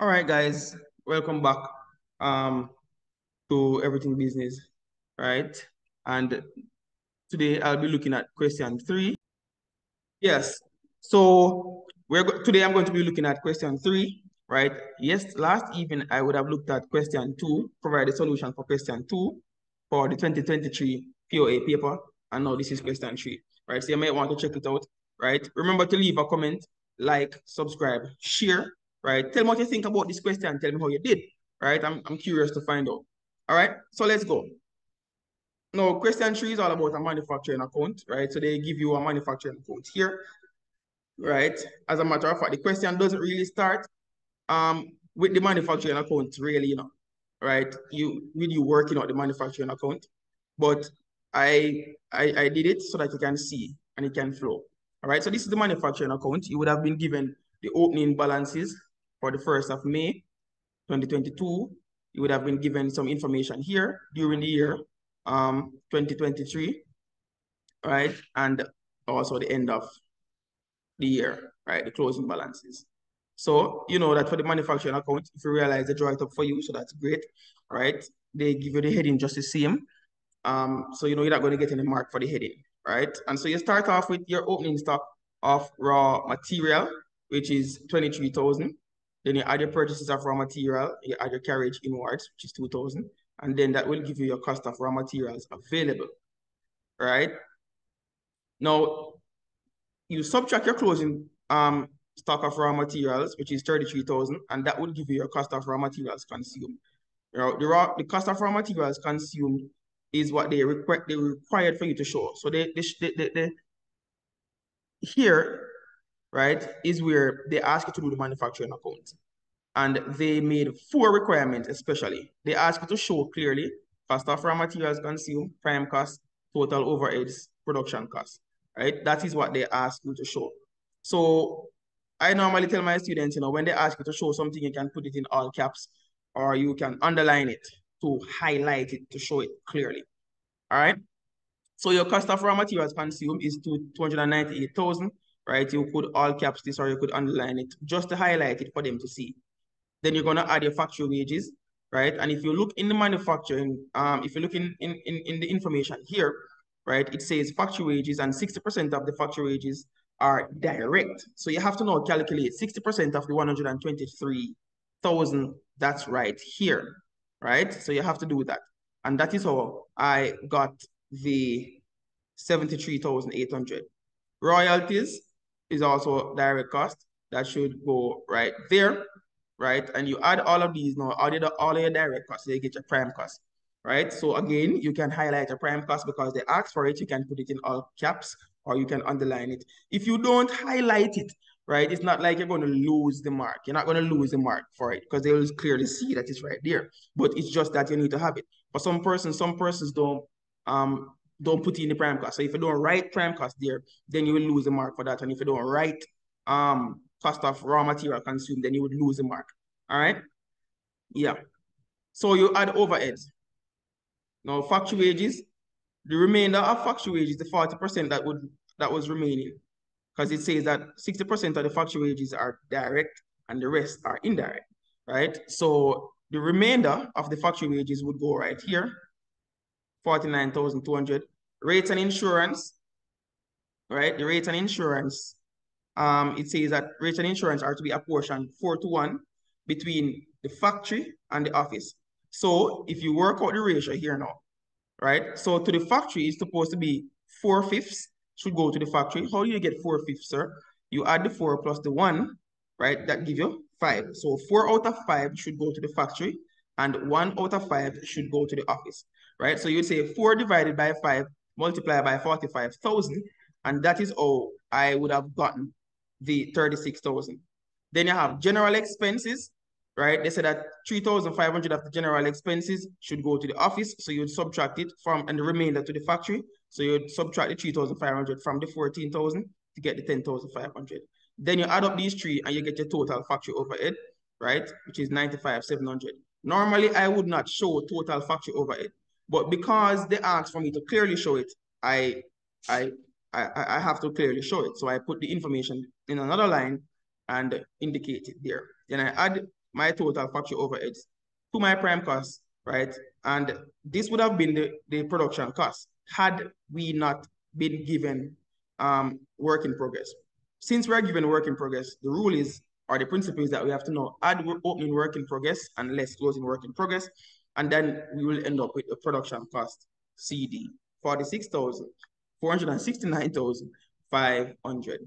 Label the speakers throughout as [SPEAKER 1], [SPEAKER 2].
[SPEAKER 1] All right, guys, welcome back um, to Everything Business, right? And today I'll be looking at question three. Yes, so we're today I'm going to be looking at question three, right? Yes, last evening I would have looked at question two, provide a solution for question two for the 2023 POA paper, and now this is question three, right? So you might want to check it out, right? Remember to leave a comment, like, subscribe, share, right? Tell me what you think about this question. Tell me how you did, right? I'm, I'm curious to find out. All right, so let's go. Now, question three is all about a manufacturing account, right? So they give you a manufacturing account here, right? As a matter of fact, the question doesn't really start um, with the manufacturing account, really, you know, right? You you working out the manufacturing account, but I, I I did it so that you can see and it can flow. All right, so this is the manufacturing account. You would have been given the opening balances for the 1st of May 2022. You would have been given some information here during the year um, 2023, right? And also the end of the year, right? The closing balances. So you know that for the manufacturing account, if you realize they draw it up for you, so that's great, right? They give you the heading just the same. Um, so you know you're not going to get any mark for the heading, right? And so you start off with your opening stock of raw material, which is 23,000. Then you add your purchases of raw material, you add your carriage inwards, which is 2,000. And then that will give you your cost of raw materials available, right? Now, you subtract your closing um, stock of raw materials, which is 33,000, and that will give you your cost of raw materials consumed. You know, the, raw, the cost of raw materials consumed is what they, require they required for you to show. So they, they, they, they, they here, right, is where they ask you to do the manufacturing account. And they made four requirements, especially. They ask you to show clearly cost of raw materials consumed, prime cost, total overheads, production cost, right? That is what they ask you to show. So I normally tell my students, you know, when they ask you to show something, you can put it in all caps or you can underline it to highlight it to show it clearly. All right. So your cost of raw materials consumed is to 298,000, right? You could all caps this or you could underline it just to highlight it for them to see. Then you're gonna add your factory wages, right? And if you look in the manufacturing, um, if you look in, in, in, in the information here, right, it says factory wages and 60% of the factory wages are direct. So you have to now calculate 60% of the 123,000 that's right here, right? So you have to do that. And that is how I got the 73,800. Royalties is also direct cost. That should go right there, right? And you add all of these now, add all of your direct costs, so you get your prime cost, right? So again, you can highlight your prime cost because they ask for it. You can put it in all caps or you can underline it. If you don't highlight it, right, it's not like you're going to lose the mark. You're not going to lose the mark for it because they will clearly see that it's right there. But it's just that you need to have it. For some persons, some persons don't um don't put it in the prime cost. So if you don't write prime cost there, then you will lose the mark for that. And if you don't write um cost of raw material consumed, then you would lose the mark. All right. Yeah. So you add overheads. Now factory wages, the remainder of factory wages, the 40% that would that was remaining. Because it says that 60% of the factory wages are direct and the rest are indirect. Right. So the remainder of the factory wages would go right here. 49,200. Rates and insurance, right? The rates and insurance, um, it says that rates and insurance are to be apportioned four to one between the factory and the office. So if you work out the ratio here now, right? So to the factory is supposed to be four fifths should go to the factory. How do you get four fifths, sir? You add the four plus the one, right? That give you five. So four out of five should go to the factory and one out of five should go to the office, right? So you'd say four divided by five multiplied by 45,000, and that is how I would have gotten the 36,000. Then you have general expenses, right? They said that 3,500 of the general expenses should go to the office. So you'd subtract it from, and the remainder to the factory. So you'd subtract the 3,500 from the 14,000 to get the 10,500. Then you add up these three and you get your total factory overhead, right? Which is 95,700. Normally, I would not show total factory overhead, but because they asked for me to clearly show it, I, I, I, I have to clearly show it. So I put the information in another line and indicate it there. Then I add my total factory overheads to my prime cost, right? And this would have been the, the production cost had we not been given um, work in progress. Since we're given work in progress, the rule is, or the principle is that we have to know add opening work in progress and less closing work in progress. And then we will end up with a production cost CD, 46,000, 469,500.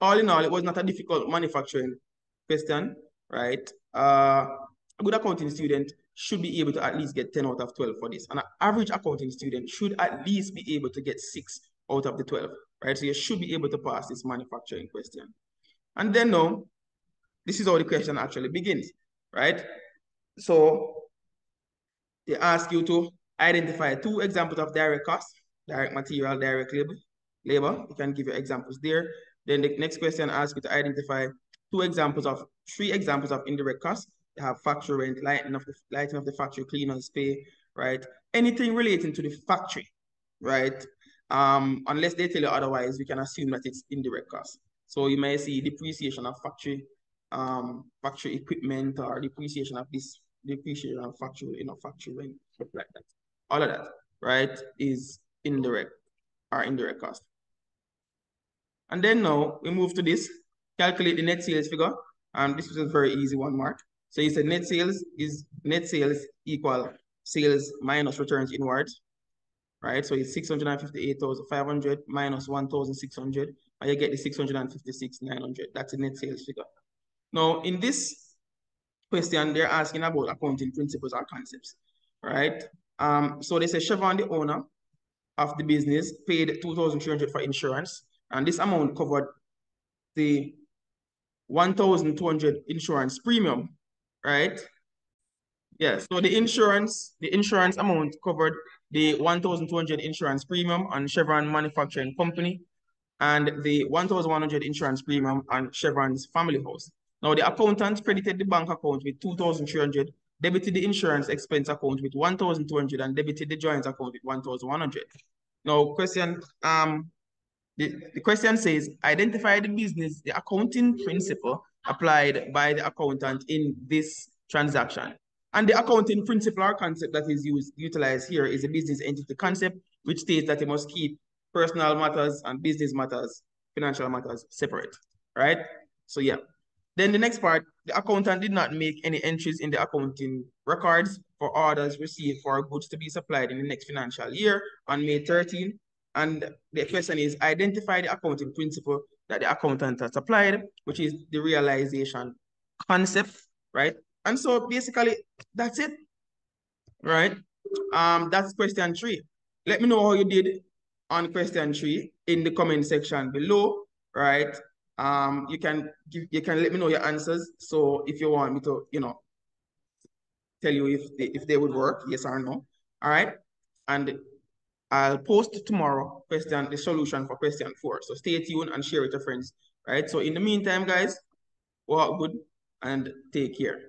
[SPEAKER 1] All in all, it was not a difficult manufacturing question, right? Uh, a good accounting student should be able to at least get 10 out of 12 for this. And an average accounting student should at least be able to get six out of the 12, right? So you should be able to pass this manufacturing question. And then now, this is how the question actually begins, right? So they ask you to identify two examples of direct costs, direct material, direct labor. labor. You can give your examples there. Then the next question asks you to identify two examples of, three examples of indirect costs. You have factory rent, lighting of the lighting of the factory, cleaners pay, right? Anything relating to the factory, right? Um, unless they tell you otherwise, we can assume that it's indirect cost. So you may see depreciation of factory, um, factory equipment or depreciation of this, depreciation and you know, factory rent, stuff like that. All of that, right, is indirect or indirect cost. And then now we move to this, calculate the net sales figure. Um, this was a very easy one, Mark. So you said net sales is net sales equal sales minus returns inwards right? So it's 658,500 minus 1,600, and you get the 656,900. That's the net sales figure. Now, in this question, they're asking about accounting principles or concepts, right? Um, so they say Chevron, the owner of the business, paid 2,300 for insurance, and this amount covered the 1,200 insurance premium, right? Yeah, so the insurance, the insurance amount covered the 1,200 insurance premium on Chevron Manufacturing Company and the 1,100 insurance premium on Chevron's family house. Now, the accountant credited the bank account with 2,300, debited the insurance expense account with 1,200, and debited the joint account with 1,100. Now, question, um, the, the question says, identify the business, the accounting principle applied by the accountant in this transaction. And the accounting principle or concept that is used utilized here is a business entity concept, which states that you must keep personal matters and business matters, financial matters separate, right? So yeah. Then the next part, the accountant did not make any entries in the accounting records for orders received for goods to be supplied in the next financial year on May 13. And the question is identify the accounting principle that the accountant has applied, which is the realization concept, right? And so basically, that's it, right? Um, that's question three. Let me know how you did on question three in the comment section below, right? Um, you can give, you can let me know your answers. So if you want me to, you know, tell you if they, if they would work, yes or no. All right. And I'll post tomorrow question, the solution for question four. So stay tuned and share with your friends. Right. So in the meantime, guys, work good and take care.